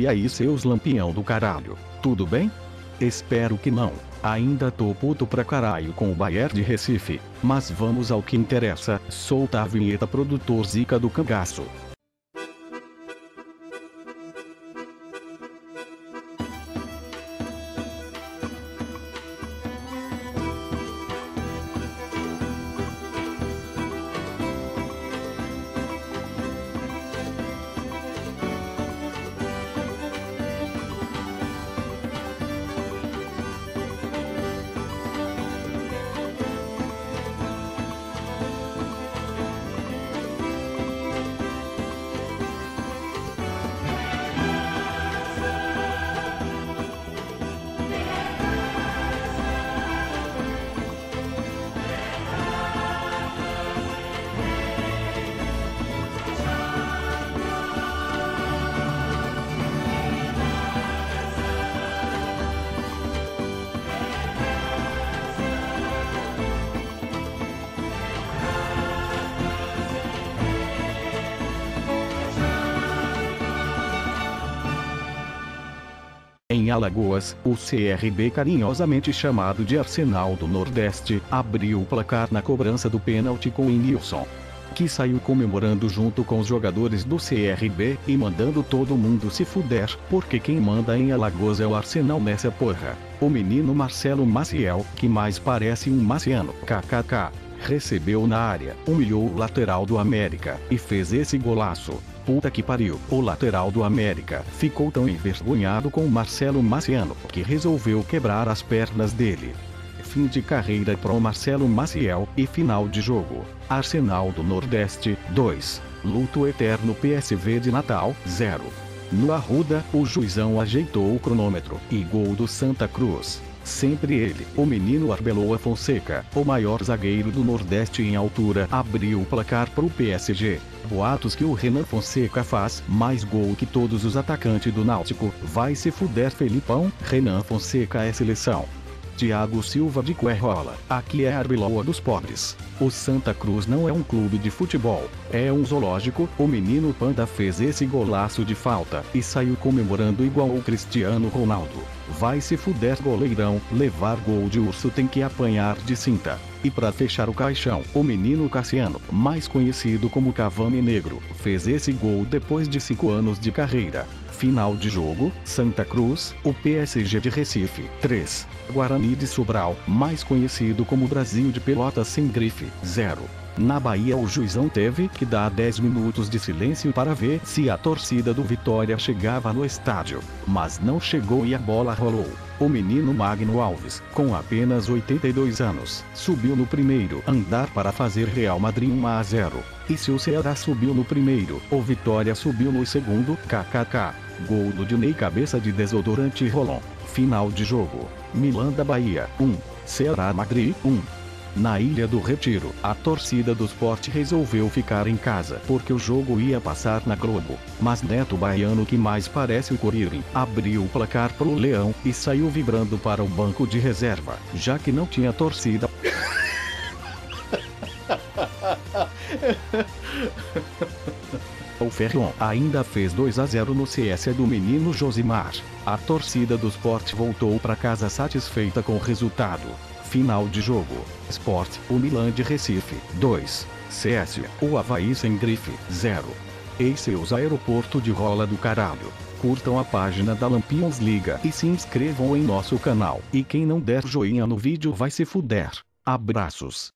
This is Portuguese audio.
E aí seus lampião do caralho, tudo bem? Espero que não. Ainda tô puto pra caralho com o Bayer de Recife, mas vamos ao que interessa, solta a vinheta produtor Zica do Cangaço. Em Alagoas, o CRB carinhosamente chamado de Arsenal do Nordeste, abriu o placar na cobrança do pênalti com o Nilson. Que saiu comemorando junto com os jogadores do CRB e mandando todo mundo se fuder, porque quem manda em Alagoas é o Arsenal nessa porra. O menino Marcelo Maciel, que mais parece um marciano, kkk, recebeu na área, humilhou o lateral do América e fez esse golaço. Puta que pariu. O lateral do América ficou tão envergonhado com Marcelo Maciano que resolveu quebrar as pernas dele. Fim de carreira pro Marcelo Maciel e final de jogo. Arsenal do Nordeste 2. Luto eterno PSV de Natal 0. No Arruda, o juizão ajeitou o cronômetro e gol do Santa Cruz. Sempre ele, o menino Arbeloa Fonseca, o maior zagueiro do Nordeste em altura, abriu o placar para o PSG. Boatos que o Renan Fonseca faz mais gol que todos os atacantes do Náutico. Vai se fuder Felipão, Renan Fonseca é seleção. Tiago Silva de Querrola. Aqui é a Arbeloa dos pobres. O Santa Cruz não é um clube de futebol, é um zoológico. O menino Panda fez esse golaço de falta e saiu comemorando igual o Cristiano Ronaldo. Vai se fuder goleirão, levar gol de urso tem que apanhar de cinta. E para fechar o caixão, o menino Cassiano, mais conhecido como Cavani Negro, fez esse gol depois de 5 anos de carreira. Final de jogo, Santa Cruz, o PSG de Recife, 3. Guarani de Sobral, mais conhecido como Brasil de Pelotas sem grife, 0. Na Bahia o juizão teve que dar 10 minutos de silêncio para ver se a torcida do Vitória chegava no estádio. Mas não chegou e a bola rolou. O menino Magno Alves, com apenas 82 anos, subiu no primeiro andar para fazer Real Madrid 1 a 0. E se o Ceará subiu no primeiro, o Vitória subiu no segundo, kkk. Gol do Dinei cabeça de desodorante Rolon. Final de jogo. Milan da Bahia 1. Ceará Madrid 1. Na Ilha do Retiro, a torcida do esporte resolveu ficar em casa porque o jogo ia passar na Globo. Mas Neto Baiano, que mais parece o Coririm, abriu o placar pro Leão e saiu vibrando para o banco de reserva, já que não tinha torcida. O Ferron ainda fez 2 a 0 no CS do menino Josimar. A torcida do esporte voltou para casa satisfeita com o resultado. Final de jogo. Sport, o Milan de Recife, 2. CS, o Havaí sem grife, 0. Eiseus Aeroporto de Rola do Caralho. Curtam a página da Lampions Liga e se inscrevam em nosso canal. E quem não der joinha no vídeo vai se fuder. Abraços.